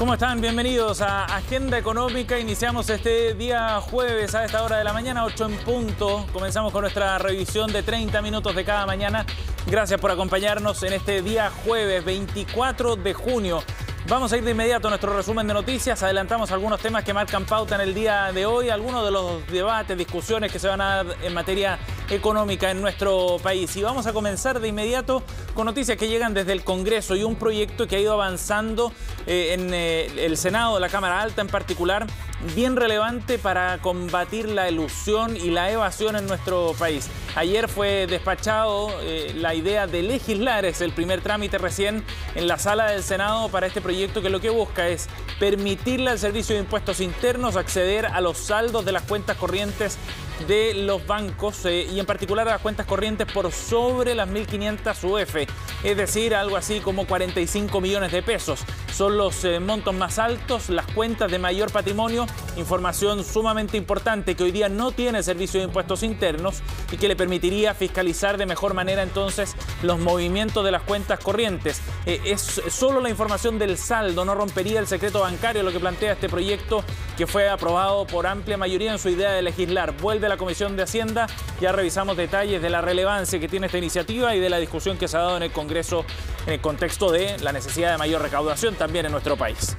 ¿Cómo están? Bienvenidos a Agenda Económica. Iniciamos este día jueves a esta hora de la mañana, 8 en punto. Comenzamos con nuestra revisión de 30 minutos de cada mañana. Gracias por acompañarnos en este día jueves 24 de junio. Vamos a ir de inmediato a nuestro resumen de noticias. Adelantamos algunos temas que marcan pauta en el día de hoy, algunos de los debates, discusiones que se van a dar en materia económica en nuestro país. Y vamos a comenzar de inmediato con noticias que llegan desde el Congreso y un proyecto que ha ido avanzando eh, en eh, el Senado, la Cámara Alta en particular, bien relevante para combatir la ilusión y la evasión en nuestro país. Ayer fue despachado eh, la idea de legislar, es el primer trámite recién en la sala del Senado para este proyecto que lo que busca es permitirle al Servicio de Impuestos Internos acceder a los saldos de las cuentas corrientes de los bancos eh, y en particular a las cuentas corrientes por sobre las 1.500 UF, es decir, algo así como 45 millones de pesos. Son los eh, montos más altos, las cuentas de mayor patrimonio, información sumamente importante que hoy día no tiene Servicio de Impuestos Internos y que le permitiría fiscalizar de mejor manera entonces los movimientos de las cuentas corrientes. Eh, es solo la información del saldo, no rompería el secreto bancario lo que plantea este proyecto que fue aprobado por amplia mayoría en su idea de legislar. Vuelve la Comisión de Hacienda. Ya revisamos detalles de la relevancia que tiene esta iniciativa y de la discusión que se ha dado en el Congreso en el contexto de la necesidad de mayor recaudación también en nuestro país.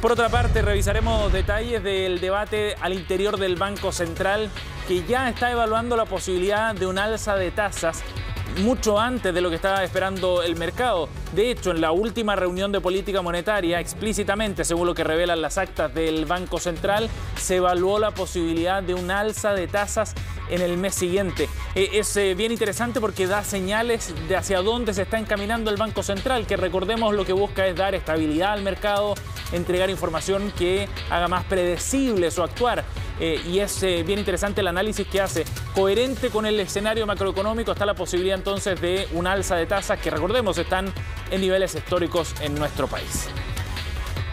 Por otra parte, revisaremos detalles del debate al interior del Banco Central que ya está evaluando la posibilidad de un alza de tasas mucho antes de lo que estaba esperando el mercado. De hecho, en la última reunión de política monetaria, explícitamente, según lo que revelan las actas del Banco Central, se evaluó la posibilidad de un alza de tasas en el mes siguiente. Eh, es eh, bien interesante porque da señales de hacia dónde se está encaminando el Banco Central, que recordemos lo que busca es dar estabilidad al mercado, entregar información que haga más predecible su actuar. Eh, y es bien interesante el análisis que hace. Coherente con el escenario macroeconómico está la posibilidad entonces de un alza de tasas que recordemos están en niveles históricos en nuestro país.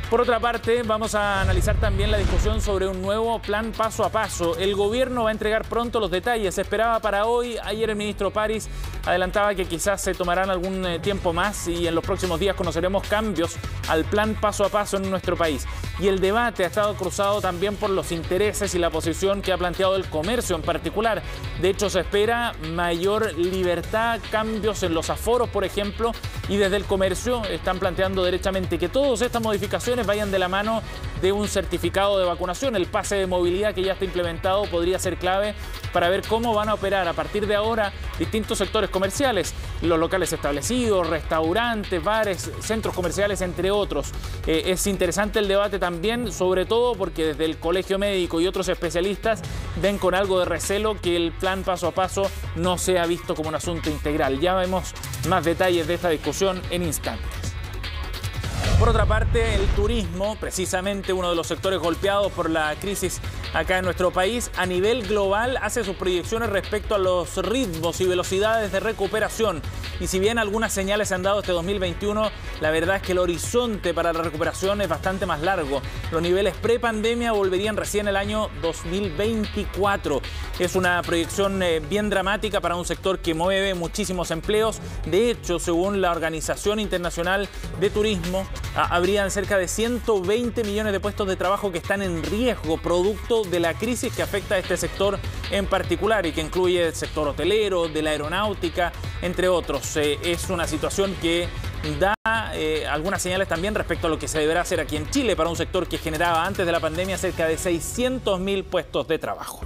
Por otra parte, vamos a analizar también la discusión sobre un nuevo plan paso a paso. El gobierno va a entregar pronto los detalles. Se esperaba para hoy. Ayer el ministro París adelantaba que quizás se tomarán algún eh, tiempo más y en los próximos días conoceremos cambios al plan paso a paso en nuestro país. Y el debate ha estado cruzado también por los intereses y la posición que ha planteado el comercio en particular. De hecho, se espera mayor libertad, cambios en los aforos, por ejemplo, y desde el comercio están planteando derechamente que todas estas modificaciones vayan de la mano de un certificado de vacunación. El pase de movilidad que ya está implementado podría ser clave para ver cómo van a operar a partir de ahora distintos sectores comerciales, los locales establecidos, restaurantes, bares, centros comerciales, entre otros. Eh, es interesante el debate también, sobre todo porque desde el Colegio Médico y otros especialistas ven con algo de recelo que el plan paso a paso no sea visto como un asunto integral. Ya vemos más detalles de esta discusión en instantes. Por otra parte, el turismo, precisamente uno de los sectores golpeados por la crisis acá en nuestro país, a nivel global hace sus proyecciones respecto a los ritmos y velocidades de recuperación. Y si bien algunas señales se han dado este 2021, la verdad es que el horizonte para la recuperación es bastante más largo. Los niveles pre-pandemia volverían recién el año 2024. Es una proyección eh, bien dramática para un sector que mueve muchísimos empleos. De hecho, según la Organización Internacional de Turismo, habrían cerca de 120 millones de puestos de trabajo que están en riesgo producto de la crisis que afecta a este sector en particular y que incluye el sector hotelero, de la aeronáutica, entre otros. Eh, es una situación que da eh, algunas señales también respecto a lo que se deberá hacer aquí en Chile para un sector que generaba antes de la pandemia cerca de 600 mil puestos de trabajo.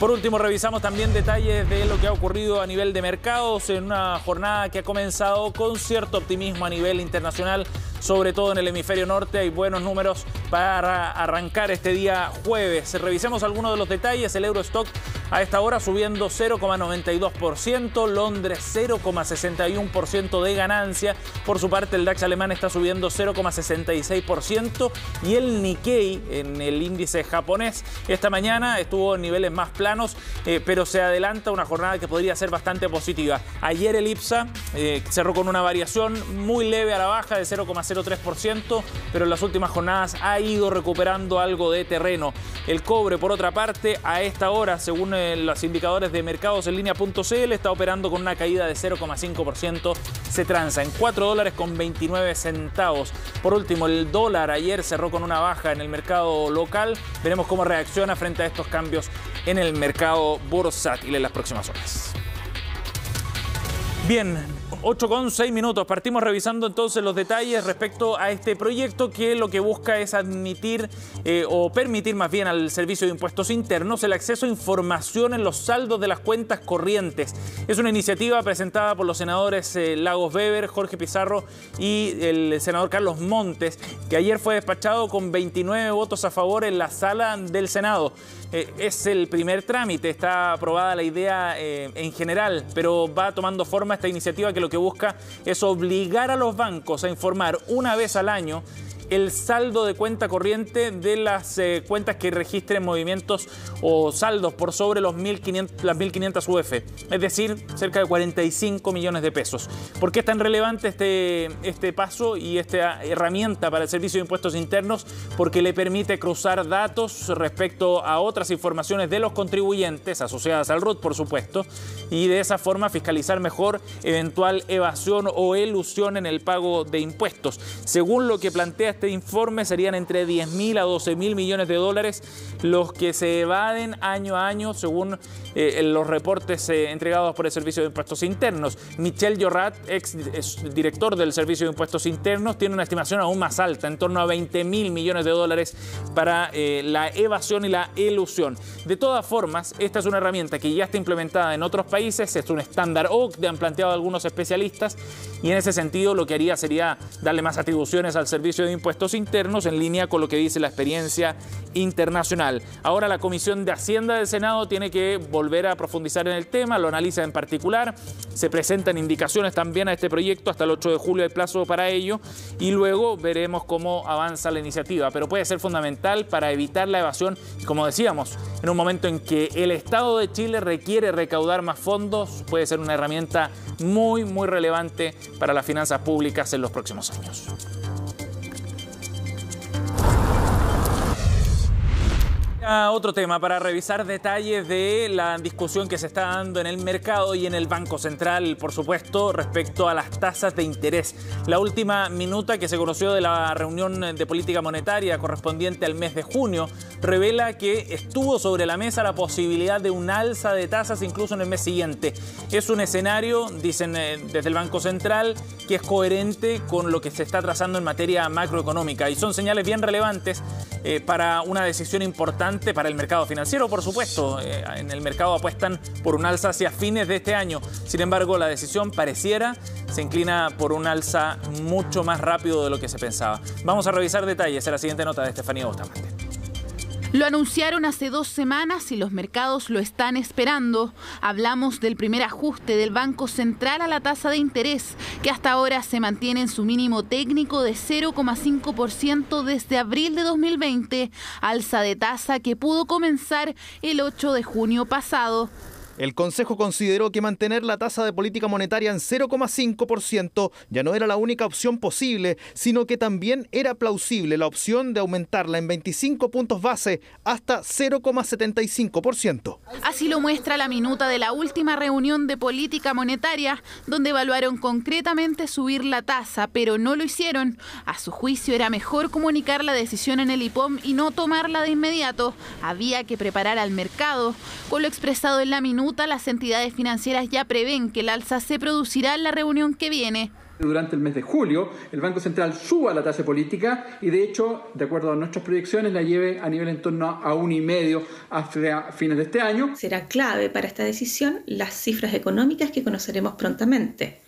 Por último, revisamos también detalles de lo que ha ocurrido a nivel de mercados en una jornada que ha comenzado con cierto optimismo a nivel internacional, sobre todo en el hemisferio norte. Hay buenos números para arrancar este día jueves. Revisemos algunos de los detalles. El Eurostock a esta hora subiendo 0,92%, Londres 0,61% de ganancia. Por su parte, el DAX alemán está subiendo 0,66% y el Nikkei en el índice japonés esta mañana estuvo en niveles más planos, eh, pero se adelanta una jornada que podría ser bastante positiva. Ayer el IPSA eh, cerró con una variación muy leve a la baja de 0,5%. 0,03%, pero en las últimas jornadas ha ido recuperando algo de terreno. El cobre, por otra parte, a esta hora, según eh, los indicadores de mercados en línea.cl, está operando con una caída de 0,5%. Se transa en 4 dólares con 29 centavos. Por último, el dólar ayer cerró con una baja en el mercado local. Veremos cómo reacciona frente a estos cambios en el mercado bursátil en las próximas horas. Bien, 8 con 6 minutos. Partimos revisando entonces los detalles respecto a este proyecto que lo que busca es admitir eh, o permitir más bien al Servicio de Impuestos Internos el acceso a información en los saldos de las cuentas corrientes. Es una iniciativa presentada por los senadores eh, Lagos Weber, Jorge Pizarro y el senador Carlos Montes, que ayer fue despachado con 29 votos a favor en la sala del Senado. Eh, es el primer trámite, está aprobada la idea en general, pero va tomando forma esta iniciativa que lo que busca es obligar a los bancos a informar una vez al año el saldo de cuenta corriente de las eh, cuentas que registren movimientos o saldos por sobre los 1500, las 1.500 UF, es decir, cerca de 45 millones de pesos. ¿Por qué es tan relevante este, este paso y esta herramienta para el Servicio de Impuestos Internos? Porque le permite cruzar datos respecto a otras informaciones de los contribuyentes asociadas al RUT, por supuesto, y de esa forma fiscalizar mejor eventual evasión o elusión en el pago de impuestos. Según lo que plantea este informe, serían entre 10 mil a 12 mil millones de dólares los que se evaden año a año, según eh, los reportes eh, entregados por el Servicio de Impuestos Internos. Michel Llorat, ex director del Servicio de Impuestos Internos, tiene una estimación aún más alta, en torno a 20 mil millones de dólares para eh, la evasión y la elusión. De todas formas, esta es una herramienta que ya está implementada en otros países, es un estándar OCDE, han planteado algunos especialistas, y en ese sentido lo que haría sería darle más atribuciones al Servicio de Impuestos internos en línea con lo que dice la experiencia internacional. Ahora la Comisión de Hacienda del Senado tiene que volver a profundizar en el tema, lo analiza en particular, se presentan indicaciones también a este proyecto, hasta el 8 de julio hay plazo para ello y luego veremos cómo avanza la iniciativa, pero puede ser fundamental para evitar la evasión, como decíamos, en un momento en que el Estado de Chile requiere recaudar más fondos, puede ser una herramienta muy, muy relevante para las finanzas públicas en los próximos años. Otro tema para revisar detalles de la discusión que se está dando en el mercado y en el Banco Central, por supuesto, respecto a las tasas de interés. La última minuta que se conoció de la reunión de política monetaria correspondiente al mes de junio revela que estuvo sobre la mesa la posibilidad de un alza de tasas incluso en el mes siguiente. Es un escenario, dicen eh, desde el Banco Central, que es coherente con lo que se está trazando en materia macroeconómica y son señales bien relevantes eh, para una decisión importante para el mercado financiero, por supuesto. Eh, en el mercado apuestan por un alza hacia fines de este año. Sin embargo, la decisión pareciera se inclina por un alza mucho más rápido de lo que se pensaba. Vamos a revisar detalles en la siguiente nota de Estefanía Bustamante. Lo anunciaron hace dos semanas y los mercados lo están esperando. Hablamos del primer ajuste del Banco Central a la tasa de interés, que hasta ahora se mantiene en su mínimo técnico de 0,5% desde abril de 2020, alza de tasa que pudo comenzar el 8 de junio pasado. El Consejo consideró que mantener la tasa de política monetaria en 0,5% ya no era la única opción posible, sino que también era plausible la opción de aumentarla en 25 puntos base hasta 0,75%. Así lo muestra la minuta de la última reunión de política monetaria, donde evaluaron concretamente subir la tasa, pero no lo hicieron. A su juicio era mejor comunicar la decisión en el IPOM y no tomarla de inmediato. Había que preparar al mercado. Con lo expresado en la minuta, las entidades financieras ya prevén que el alza se producirá en la reunión que viene. Durante el mes de julio, el Banco Central suba la tasa política y, de hecho, de acuerdo a nuestras proyecciones, la lleve a nivel en torno a un y medio hasta fines de este año. Será clave para esta decisión las cifras económicas que conoceremos prontamente,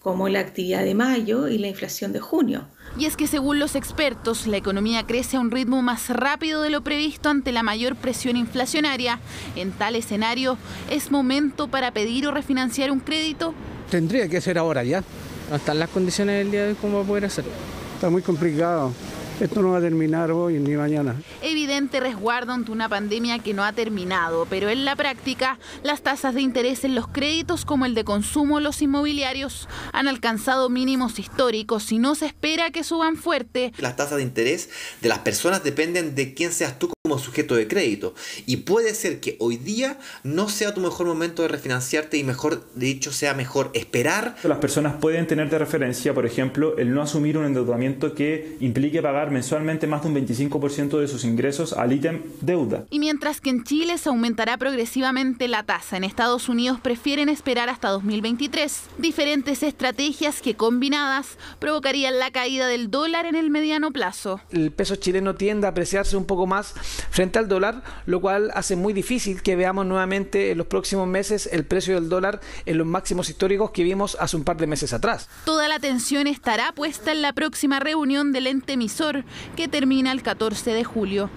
como la actividad de mayo y la inflación de junio y es que según los expertos, la economía crece a un ritmo más rápido de lo previsto ante la mayor presión inflacionaria. En tal escenario, ¿es momento para pedir o refinanciar un crédito? Tendría que ser ahora ya. No están las condiciones del día de hoy como poder hacerlo. Está muy complicado. Esto no va a terminar hoy ni mañana. Evidente resguardo ante una pandemia que no ha terminado, pero en la práctica las tasas de interés en los créditos como el de consumo los inmobiliarios han alcanzado mínimos históricos y no se espera que suban fuerte. Las tasas de interés de las personas dependen de quién seas tú como sujeto de crédito y puede ser que hoy día no sea tu mejor momento de refinanciarte y mejor dicho sea mejor esperar. Las personas pueden tener de referencia, por ejemplo, el no asumir un endeudamiento que implique pagar mensualmente más de un 25% de sus ingresos al ítem deuda. Y mientras que en Chile se aumentará progresivamente la tasa, en Estados Unidos prefieren esperar hasta 2023. Diferentes estrategias que combinadas provocarían la caída del dólar en el mediano plazo. El peso chileno tiende a apreciarse un poco más frente al dólar, lo cual hace muy difícil que veamos nuevamente en los próximos meses el precio del dólar en los máximos históricos que vimos hace un par de meses atrás. Toda la atención estará puesta en la próxima reunión del ente emisor que termina el 14 de julio.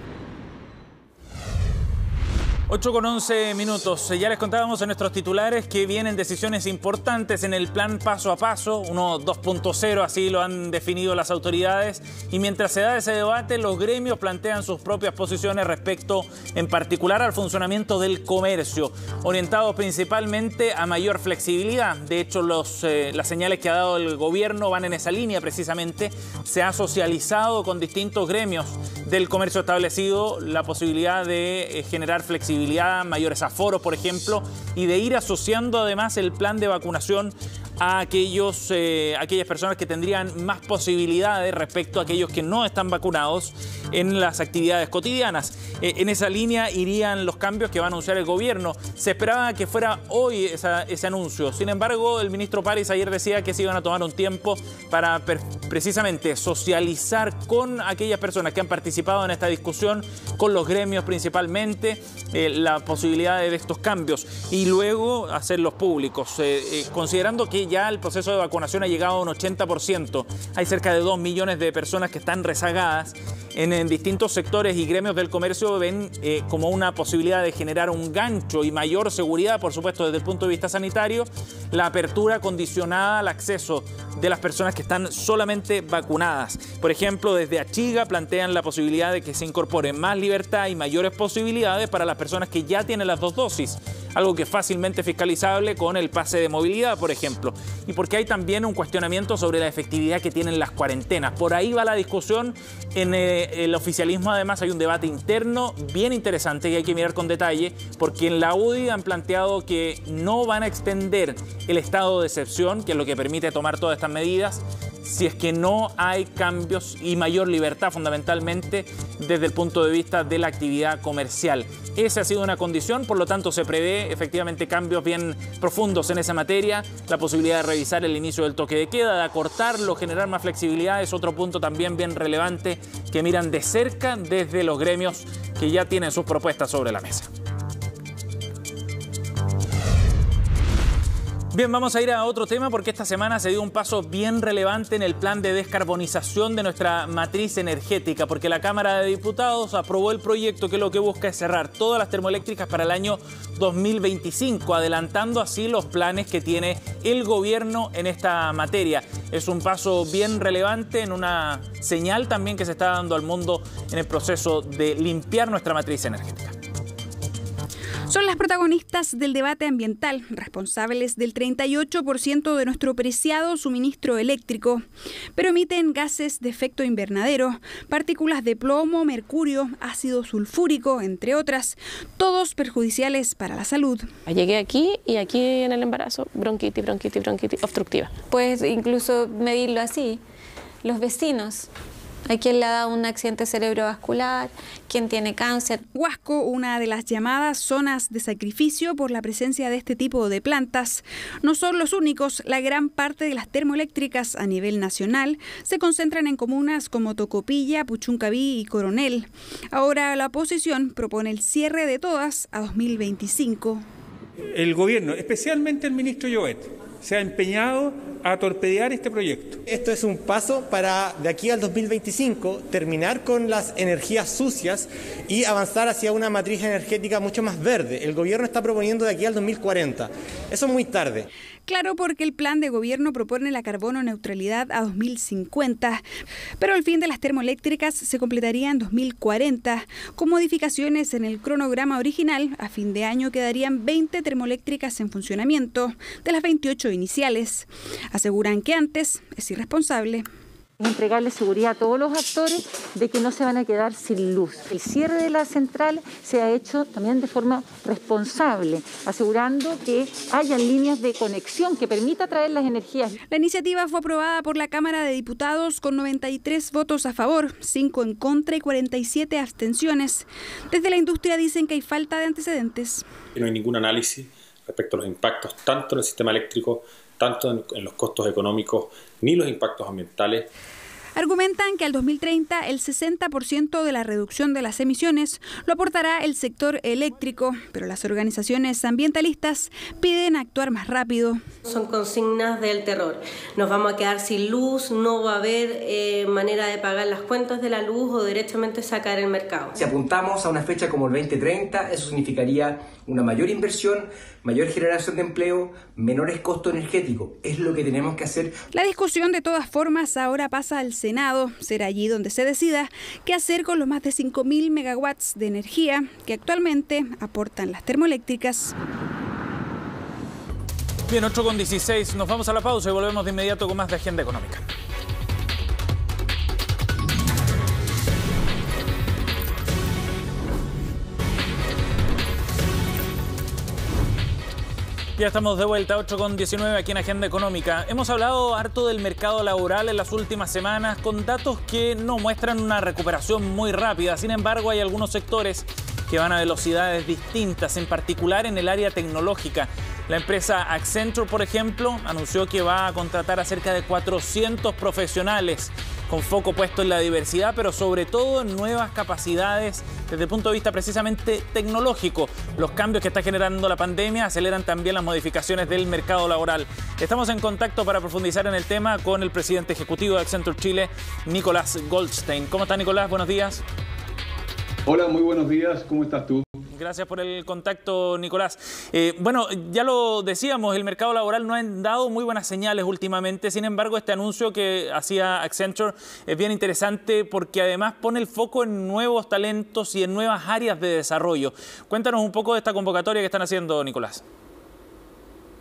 8 con 11 minutos. Ya les contábamos en nuestros titulares que vienen decisiones importantes en el plan paso a paso, uno 2.0, así lo han definido las autoridades. Y mientras se da ese debate, los gremios plantean sus propias posiciones respecto, en particular, al funcionamiento del comercio, orientados principalmente a mayor flexibilidad. De hecho, los, eh, las señales que ha dado el gobierno van en esa línea precisamente. Se ha socializado con distintos gremios del comercio establecido la posibilidad de eh, generar flexibilidad mayores aforos, por ejemplo, y de ir asociando además el plan de vacunación a aquellos, eh, aquellas personas que tendrían más posibilidades respecto a aquellos que no están vacunados en las actividades cotidianas. Eh, en esa línea irían los cambios que va a anunciar el gobierno. Se esperaba que fuera hoy ese anuncio. Sin embargo, el ministro París ayer decía que se iban a tomar un tiempo para precisamente socializar con aquellas personas que han participado en esta discusión, con los gremios principalmente, eh, la posibilidad de estos cambios y luego hacerlos públicos, considerando que ya el proceso de vacunación ha llegado a un 80%. Hay cerca de 2 millones de personas que están rezagadas en, distintos sectores y gremios del comercio ven eh, como una posibilidad de generar un gancho y mayor seguridad, por supuesto, desde el punto de vista sanitario, la apertura condicionada al acceso de las personas que están solamente vacunadas. Por ejemplo, desde Achiga plantean la posibilidad de que se incorpore más libertad y mayores posibilidades para las personas que ya tienen las dos dosis, algo que es fácilmente fiscalizable con el pase de movilidad, por ejemplo. Y porque hay también un cuestionamiento sobre la efectividad que tienen las cuarentenas. Por ahí va la discusión en... Eh, el oficialismo además hay un debate interno bien interesante que hay que mirar con detalle, porque en la UDI han planteado que no van a extender el estado de excepción, que es lo que permite tomar todas estas medidas, si es que no hay cambios y mayor libertad fundamentalmente desde el punto de vista de la actividad comercial. Esa ha sido una condición, por lo tanto se prevé efectivamente cambios bien profundos en esa materia, la posibilidad de revisar el inicio del toque de queda, de acortarlo, generar más flexibilidad, es otro punto también bien relevante que miran de cerca desde los gremios que ya tienen sus propuestas sobre la mesa. Bien, vamos a ir a otro tema porque esta semana se dio un paso bien relevante en el plan de descarbonización de nuestra matriz energética, porque la Cámara de Diputados aprobó el proyecto que lo que busca es cerrar todas las termoeléctricas para el año 2025, adelantando así los planes que tiene el gobierno en esta materia. Es un paso bien relevante en una señal también que se está dando al mundo en el proceso de limpiar nuestra matriz energética. Son las protagonistas del debate ambiental, responsables del 38% de nuestro preciado suministro eléctrico, pero emiten gases de efecto invernadero, partículas de plomo, mercurio, ácido sulfúrico, entre otras, todos perjudiciales para la salud. Llegué aquí y aquí en el embarazo, bronquitis, bronquitis, bronquitis obstructiva. Pues incluso medirlo así. Los vecinos hay quien le ha dado un accidente cerebrovascular, quien tiene cáncer. Huasco, una de las llamadas zonas de sacrificio por la presencia de este tipo de plantas, no son los únicos. La gran parte de las termoeléctricas a nivel nacional se concentran en comunas como Tocopilla, Puchuncaví y Coronel. Ahora la oposición propone el cierre de todas a 2025. El gobierno, especialmente el ministro Llobet, se ha empeñado a torpedear este proyecto. Esto es un paso para de aquí al 2025 terminar con las energías sucias y avanzar hacia una matriz energética mucho más verde. El gobierno está proponiendo de aquí al 2040. Eso es muy tarde. Claro, porque el plan de gobierno propone la carbono neutralidad a 2050, pero el fin de las termoeléctricas se completaría en 2040. Con modificaciones en el cronograma original, a fin de año quedarían 20 termoeléctricas en funcionamiento, de las 28 iniciales. Aseguran que antes es irresponsable entregarle seguridad a todos los actores de que no se van a quedar sin luz. El cierre de la central se ha hecho también de forma responsable, asegurando que haya líneas de conexión que permita traer las energías. La iniciativa fue aprobada por la Cámara de Diputados con 93 votos a favor, 5 en contra y 47 abstenciones. Desde la industria dicen que hay falta de antecedentes. No hay ningún análisis respecto a los impactos tanto en el sistema eléctrico, tanto en, los costos económicos, ni los impactos ambientales Argumentan que al 2030 el 60% de la reducción de las emisiones lo aportará el sector eléctrico, pero las organizaciones ambientalistas piden actuar más rápido. Son consignas del terror. Nos vamos a quedar sin luz, no va a haber eh, manera de pagar las cuentas de la luz o directamente sacar el mercado. Si apuntamos a una fecha como el 2030, eso significaría una mayor inversión, mayor generación de empleo, menores costos energéticos. Es lo que tenemos que hacer. La discusión de todas formas ahora pasa al Senado. Será allí donde se decida qué hacer con los más de 5.000 megawatts de energía que actualmente aportan las termoeléctricas. Bien, 8 con 16. Nos vamos a la pausa y volvemos de inmediato con más de agenda económica. Ya estamos de vuelta, 8 con 19 aquí en Agenda Económica. Hemos hablado harto del mercado laboral en las últimas semanas con datos que no muestran una recuperación muy rápida. Sin embargo, hay algunos sectores que van a velocidades distintas, en particular en el área tecnológica. La empresa Accenture, por ejemplo, anunció que va a contratar a cerca de 400 profesionales con foco puesto en la diversidad, pero sobre todo en nuevas capacidades desde el punto de vista precisamente tecnológico. Los cambios que está generando la pandemia aceleran también las modificaciones del mercado laboral. Estamos en contacto para profundizar en el tema con el presidente ejecutivo de Accenture Chile, Nicolás Goldstein. ¿Cómo está Nicolás? Buenos días. Hola, muy buenos días. ¿Cómo estás tú? Gracias por el contacto, Nicolás. Eh, bueno, ya lo decíamos, el mercado laboral no ha dado muy buenas señales últimamente. Sin embargo, este anuncio que hacía Accenture es bien interesante porque además pone el foco en nuevos talentos y en nuevas áreas de desarrollo. Cuéntanos un poco de esta convocatoria que están haciendo, Nicolás.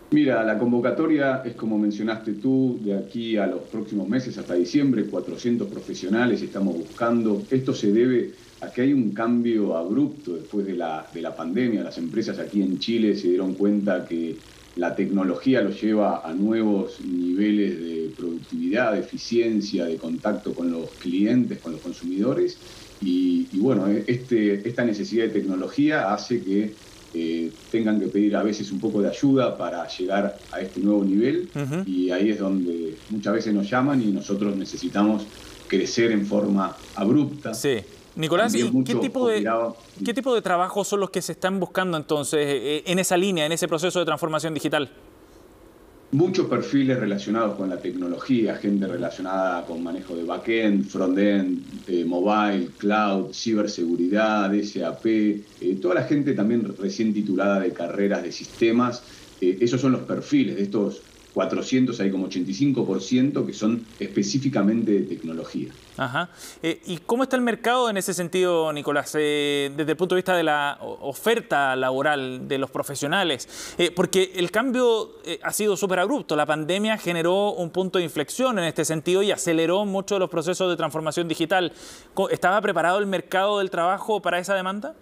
Mira, la convocatoria es como mencionaste tú, de aquí a los próximos meses hasta diciembre, 400 profesionales estamos buscando. Esto se debe a que hay un cambio abrupto después de la, de la pandemia. Las empresas aquí en Chile se dieron cuenta que la tecnología los lleva a nuevos niveles de productividad, de eficiencia, de contacto con los clientes, con los consumidores. Y, bueno, este, esta necesidad de tecnología hace que eh, tengan que pedir a veces un poco de ayuda para llegar a este nuevo nivel y ahí es donde muchas veces nos llaman y nosotros necesitamos crecer en forma abrupta. Sí. Nicolás, qué tipo, de, qué tipo de trabajos son los que se están buscando entonces eh, en esa línea, en ese proceso de transformación digital? Muchos perfiles relacionados con la tecnología, gente relacionada con manejo de backend, frontend, eh, mobile, cloud, ciberseguridad, SAP, eh, toda la gente también recién titulada de carreras de sistemas. Eh, esos son los perfiles de estos 400, hay como 85% que son específicamente de tecnología. Ajá. Eh, ¿Y cómo está el mercado en ese sentido, Nicolás, eh, desde el punto de vista de la oferta laboral de los profesionales? Eh, porque el cambio ha sido súper abrupto. La pandemia generó un punto de inflexión en este sentido y aceleró mucho los procesos de transformación digital. ¿Estaba preparado el mercado del trabajo para esa demanda?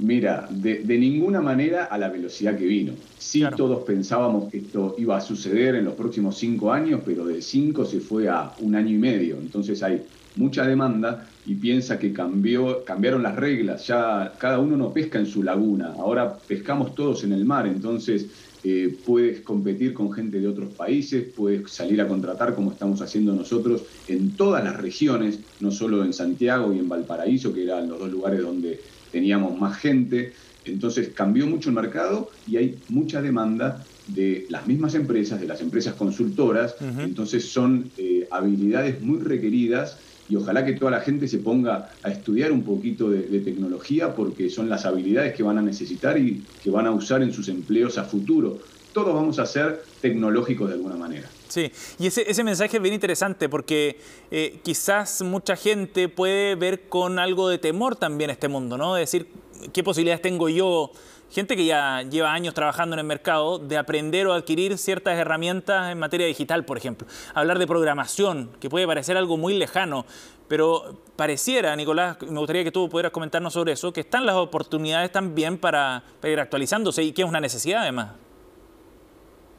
Mira, de, ninguna manera a la velocidad que vino. Sí, todos pensábamos que esto iba a suceder en los próximos cinco años, pero de cinco se fue a un año y medio. Entonces hay mucha demanda y piensa que cambió, cambiaron las reglas. Ya cada uno no pesca en su laguna. Ahora pescamos todos en el mar. Entonces eh, puedes competir con gente de otros países, puedes salir a contratar como estamos haciendo nosotros en todas las regiones, no solo en Santiago y en Valparaíso, que eran los dos lugares donde teníamos más gente, entonces cambió mucho el mercado y hay mucha demanda de las mismas empresas, de las empresas consultoras, entonces son eh, habilidades muy requeridas y ojalá que toda la gente se ponga a estudiar un poquito de, de, tecnología porque son las habilidades que van a necesitar y que van a usar en sus empleos a futuro. Todos vamos a ser tecnológicos de alguna manera. Sí, y ese, mensaje es bien interesante porque eh, quizás mucha gente puede ver con algo de temor también este mundo, ¿no? De decir, ¿qué posibilidades tengo yo? gente que ya lleva años trabajando en el mercado, de aprender o adquirir ciertas herramientas en materia digital, por ejemplo. Hablar de programación, que puede parecer algo muy lejano, pero pareciera, Nicolás, me gustaría que tú pudieras comentarnos sobre eso, que están las oportunidades también para ir actualizándose y que es una necesidad además.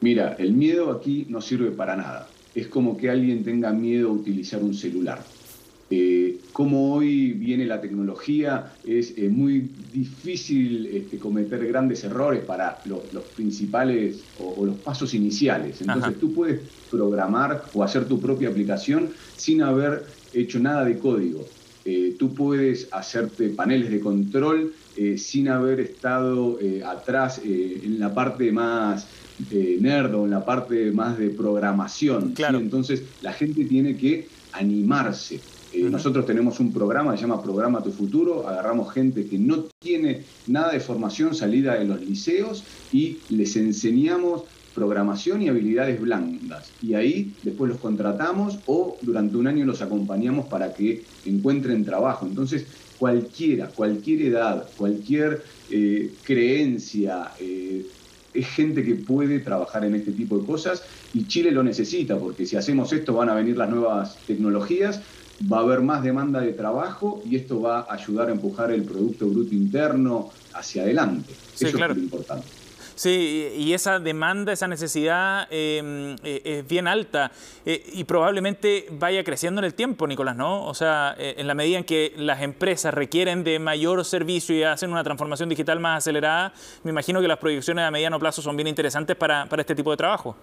Mira, el miedo aquí no sirve para nada. Es como que alguien tenga miedo a utilizar un celular. Eh, como hoy viene la tecnología, es eh, muy difícil este, cometer grandes errores para los, los principales o, o, los pasos iniciales. Entonces Ajá. tú puedes programar o hacer tu propia aplicación sin haber hecho nada de código. Eh, tú puedes hacerte paneles de control eh, sin haber estado eh, atrás en la parte más nerd o en la parte más de programación. Claro. ¿sí? Entonces la gente tiene que animarse. Uh -huh. Nosotros tenemos un programa que se llama Programa Tu Futuro, agarramos gente que no tiene nada de formación salida de los liceos y les enseñamos programación y habilidades blandas. Y ahí después los contratamos o durante un año los acompañamos para que encuentren trabajo. Entonces, cualquiera, cualquier edad, cualquier eh, creencia, eh, es gente que puede trabajar en este tipo de cosas y Chile lo necesita, porque si hacemos esto van a venir las nuevas tecnologías va a haber más demanda de trabajo y esto va a ayudar a empujar el Producto Bruto Interno hacia adelante. Sí, Eso claro. es muy importante. Sí, y esa demanda, esa necesidad eh, eh, es bien alta eh, y probablemente vaya creciendo en el tiempo, Nicolás, ¿no? O sea, eh, en la medida en que las empresas requieren de mayor servicio y hacen una transformación digital más acelerada, me imagino que las proyecciones a mediano plazo son bien interesantes para, para este tipo de trabajo.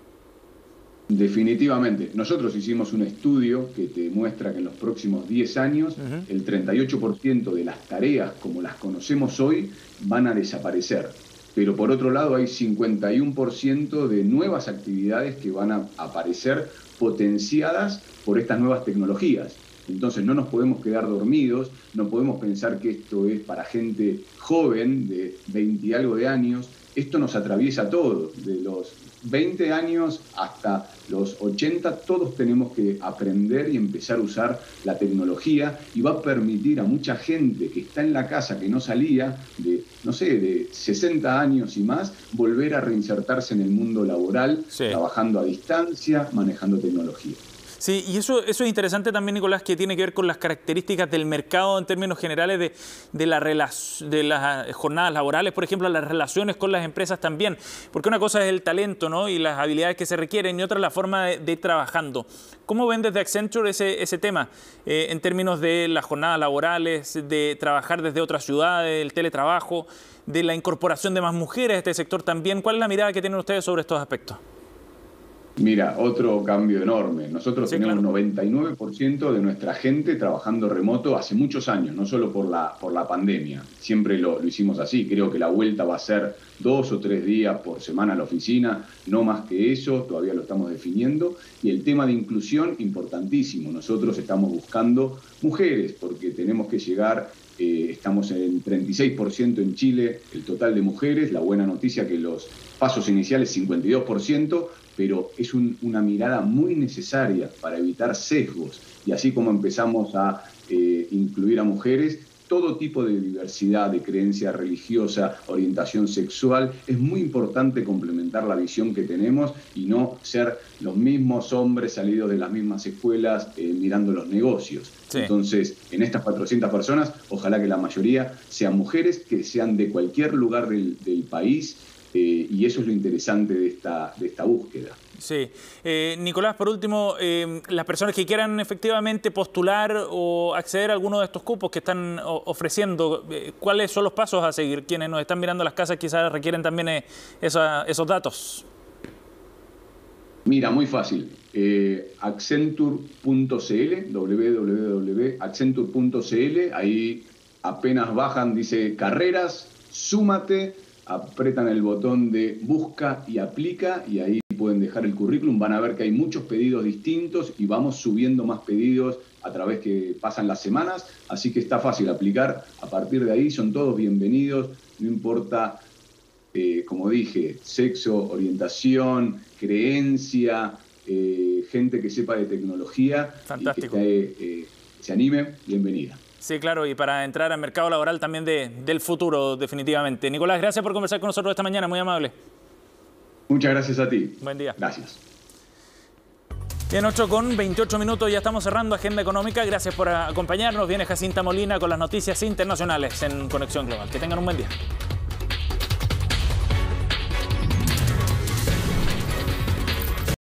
Definitivamente. Nosotros hicimos un estudio que te muestra que en los próximos 10 años uh -huh. el 38% de las tareas como las conocemos hoy van a desaparecer. Pero por otro lado hay 51% de nuevas actividades que van a aparecer potenciadas por estas nuevas tecnologías. Entonces no nos podemos quedar dormidos, no podemos pensar que esto es para gente joven de 20 y algo de años. Esto nos atraviesa a todos, de los 20 años hasta los 80, todos tenemos que aprender y empezar a usar la tecnología y va a permitir a mucha gente que está en la casa, que no salía, de, no sé, de 60 años y más, volver a reinsertarse en el mundo laboral, sí. trabajando a distancia, manejando tecnología. Sí, y eso, eso es interesante también, Nicolás, que tiene que ver con las características del mercado en términos generales de, de, la de las jornadas laborales, por ejemplo, las relaciones con las empresas también. Porque una cosa es el talento ¿no? y las habilidades que se requieren y otra la forma de, ir trabajando. ¿Cómo ven desde Accenture ese, ese tema eh, en términos de las jornadas laborales, de trabajar desde otras ciudades, el teletrabajo, de la incorporación de más mujeres a este sector también? ¿Cuál es la mirada que tienen ustedes sobre estos aspectos? Mira, otro cambio enorme. Nosotros sí, tenemos claro. 99% de nuestra gente trabajando remoto hace muchos años, no solo por la, por la pandemia. Siempre lo, lo, hicimos así. Creo que la vuelta va a ser dos o tres días por semana a la oficina, no más que eso, todavía lo estamos definiendo. Y el tema de inclusión, importantísimo. Nosotros estamos buscando mujeres porque tenemos que llegar eh, estamos en 36% en Chile, el total de mujeres. La buena noticia que los pasos iniciales 52%, pero es un, una mirada muy necesaria para evitar sesgos. Y así como empezamos a eh, incluir a mujeres, todo tipo de diversidad de creencia religiosa, orientación sexual, es muy importante complementar la visión que tenemos y no ser los mismos hombres salidos de las mismas escuelas eh, mirando los negocios. Sí. Entonces, en estas 400 personas, ojalá que la mayoría sean mujeres que sean de cualquier lugar del, del país eh, y eso es lo interesante de esta, de esta búsqueda. Sí. Eh, Nicolás, por último, eh, las personas que quieran efectivamente postular o acceder a alguno de estos cupos que están ofreciendo, eh, ¿cuáles son los pasos a seguir? Quienes nos están mirando las casas quizás requieren también eh, esos datos. Mira, muy fácil. Accenture.cl, www.accenture.cl, ahí apenas bajan, dice carreras, súmate, apretan el botón de busca y aplica y ahí pueden dejar el currículum, van a ver que hay muchos pedidos distintos y vamos subiendo más pedidos a través que pasan las semanas, así que está fácil aplicar. A partir de ahí son todos bienvenidos, no importa, eh, como dije, sexo, orientación, creencia, eh, gente que sepa de tecnología Fantástico. y que esté, eh, se anime, bienvenida. Sí, claro, y para entrar al mercado laboral también de, del futuro, definitivamente. Nicolás, gracias por conversar con nosotros esta mañana, muy amable. Muchas gracias a ti. Buen día. Gracias. Bien, 8 con 28 minutos, ya estamos cerrando Agenda Económica. Gracias por acompañarnos. Viene Jacinta Molina con las noticias internacionales en Conexión Global. Que tengan un buen día.